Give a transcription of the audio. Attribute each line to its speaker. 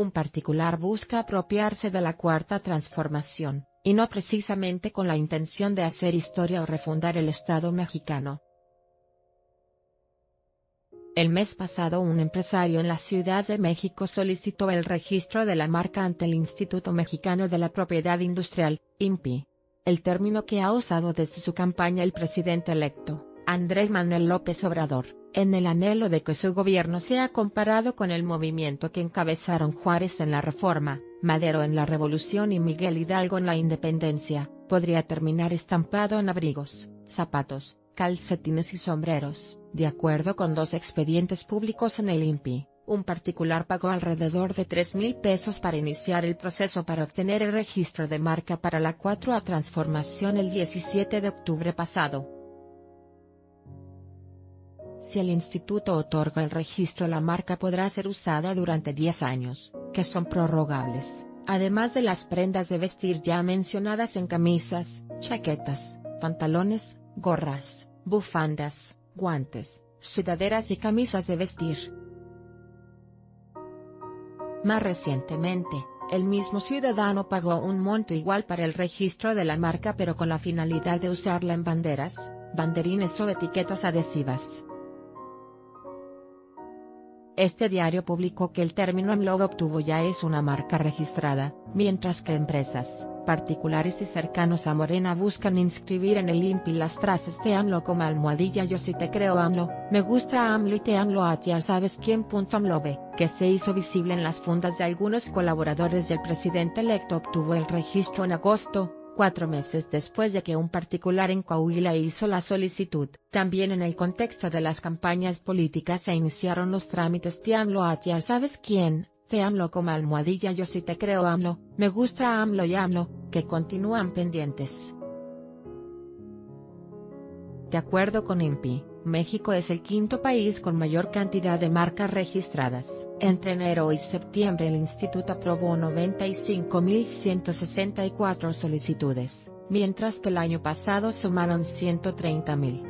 Speaker 1: un particular busca apropiarse de la cuarta transformación, y no precisamente con la intención de hacer historia o refundar el Estado mexicano. El mes pasado un empresario en la Ciudad de México solicitó el registro de la marca ante el Instituto Mexicano de la Propiedad Industrial, INPI. El término que ha usado desde su campaña el presidente electo, Andrés Manuel López Obrador, en el anhelo de que su gobierno sea comparado con el movimiento que encabezaron Juárez en la Reforma, Madero en la Revolución y Miguel Hidalgo en la Independencia, podría terminar estampado en abrigos, zapatos, calcetines y sombreros. De acuerdo con dos expedientes públicos en el INPI, un particular pagó alrededor de 3 mil pesos para iniciar el proceso para obtener el registro de marca para la 4A transformación el 17 de octubre pasado. Si el instituto otorga el registro la marca podrá ser usada durante 10 años, que son prorrogables, además de las prendas de vestir ya mencionadas en camisas, chaquetas, pantalones, gorras, bufandas, guantes, sudaderas y camisas de vestir. Más recientemente, el mismo ciudadano pagó un monto igual para el registro de la marca pero con la finalidad de usarla en banderas, banderines o etiquetas adhesivas. Este diario publicó que el término AMLO obtuvo ya es una marca registrada, mientras que empresas, particulares y cercanos a Morena buscan inscribir en el INPI las frases te AMLO como almohadilla yo sí te creo AMLO, me gusta AMLO y te AMLO a ti sabes quién. AMLO B, que se hizo visible en las fundas de algunos colaboradores del presidente electo obtuvo el registro en agosto, cuatro meses después de que un particular en Coahuila hizo la solicitud. También en el contexto de las campañas políticas se iniciaron los trámites de AMLO a ¿sabes quién? Te AMLO como almohadilla yo sí te creo AMLO, me gusta AMLO y AMLO, que continúan pendientes. De acuerdo con INPI, México es el quinto país con mayor cantidad de marcas registradas. Entre enero y septiembre el instituto aprobó 95.164 solicitudes, mientras que el año pasado sumaron 130.000.